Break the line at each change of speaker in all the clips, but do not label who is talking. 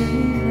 Amen.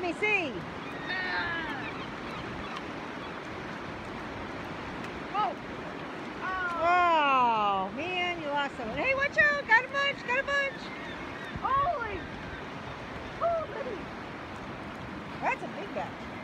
Let me see.
Oh.
Oh, man, you lost someone. Hey, watch out. Got a bunch. Got a bunch.
Holy. Holy.
That's a big bunch.